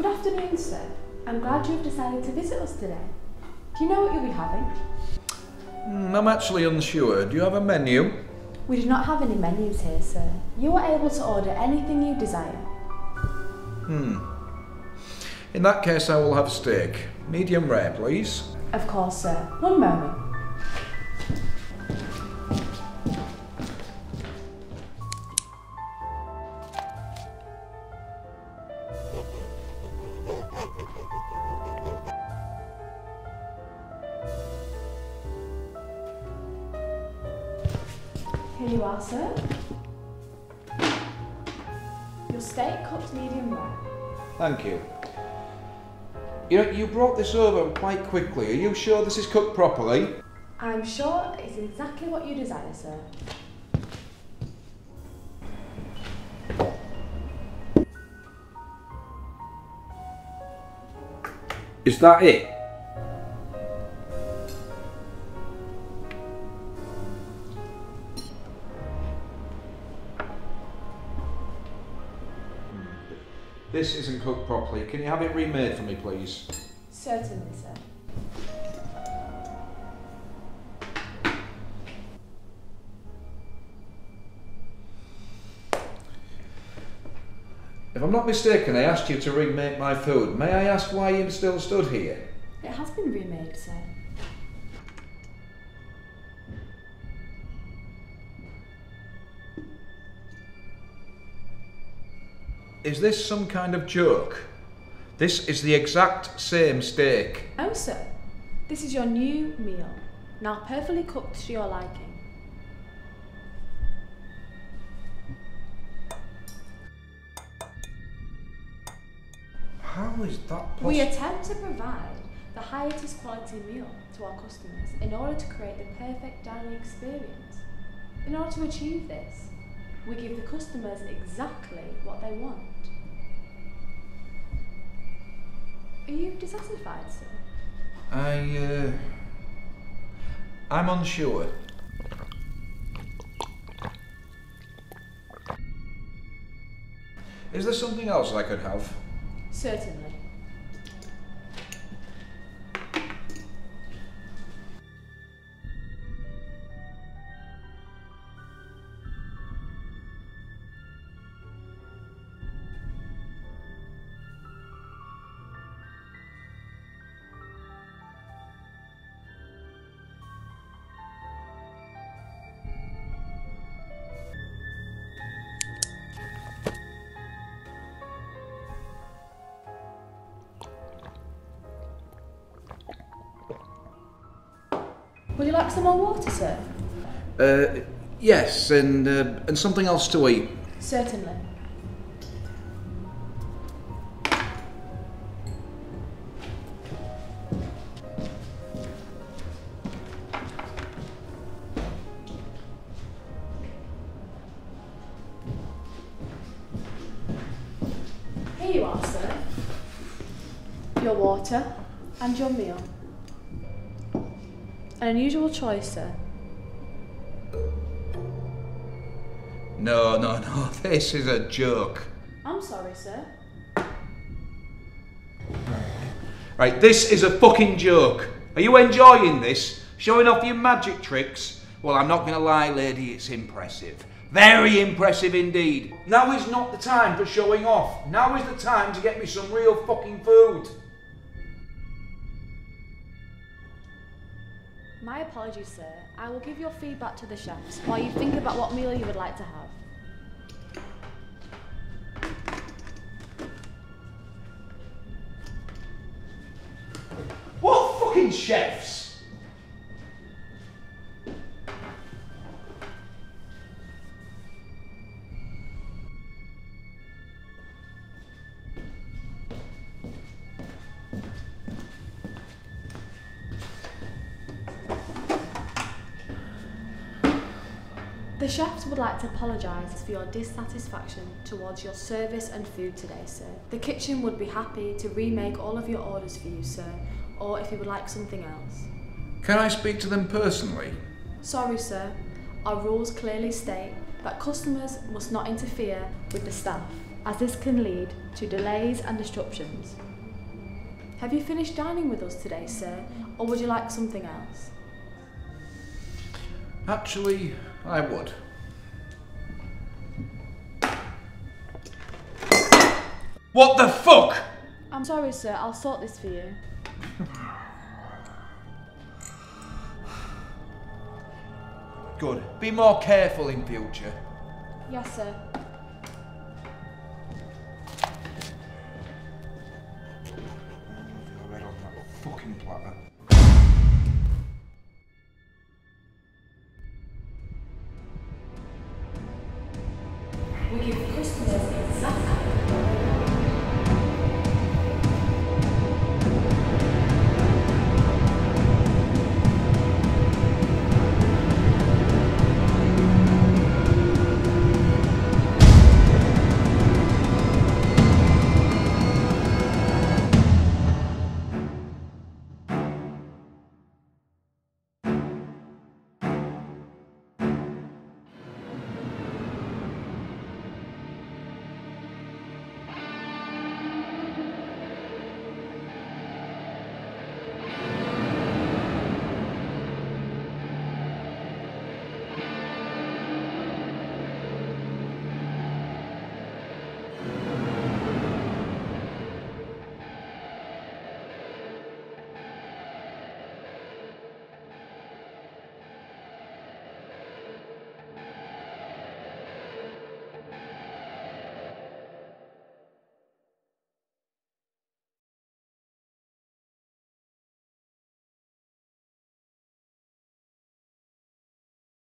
Good afternoon, sir. I'm glad you've decided to visit us today. Do you know what you'll be having? Hmm, I'm actually unsure. Do you have a menu? We do not have any menus here, sir. You are able to order anything you desire. Hmm. In that case, I will have steak. Medium rare, please. Of course, sir. One moment. You are, sir. Your steak cooked medium rare. Thank you. You know, you brought this over quite quickly. Are you sure this is cooked properly? I'm sure it's exactly what you desire, sir. Is that it? This isn't cooked properly. Can you have it remade for me, please? Certainly, sir. If I'm not mistaken, I asked you to remake my food. May I ask why you still stood here? It has been remade, sir. Is this some kind of joke? This is the exact same steak. Oh, sir. This is your new meal, now perfectly cooked to your liking. How is that possible? We attempt to provide the highest quality meal to our customers in order to create the perfect dining experience. In order to achieve this, we give the customers exactly what they want. Are you dissatisfied, sir? I, uh. I'm unsure. Is there something else I could have? Certainly. Like some more water, sir? Uh, yes, and, uh, and something else to eat. Certainly. Here you are, sir. Your water and your meal. An unusual choice, sir. No, no, no, this is a joke. I'm sorry, sir. Right, this is a fucking joke. Are you enjoying this? Showing off your magic tricks? Well, I'm not gonna lie, lady, it's impressive. Very impressive indeed. Now is not the time for showing off. Now is the time to get me some real fucking food. My apologies, sir. I will give your feedback to the chefs while you think about what meal you would like to have. What fucking chefs? The chefs would like to apologise for your dissatisfaction towards your service and food today, sir. The kitchen would be happy to remake all of your orders for you, sir, or if you would like something else. Can I speak to them personally? Sorry, sir. Our rules clearly state that customers must not interfere with the staff. as this can lead to delays and disruptions. Have you finished dining with us today, sir, or would you like something else? Actually, I would. What the fuck? I'm sorry, sir, I'll sort this for you. Good. Be more careful in future. Yes, sir. We give Christmas.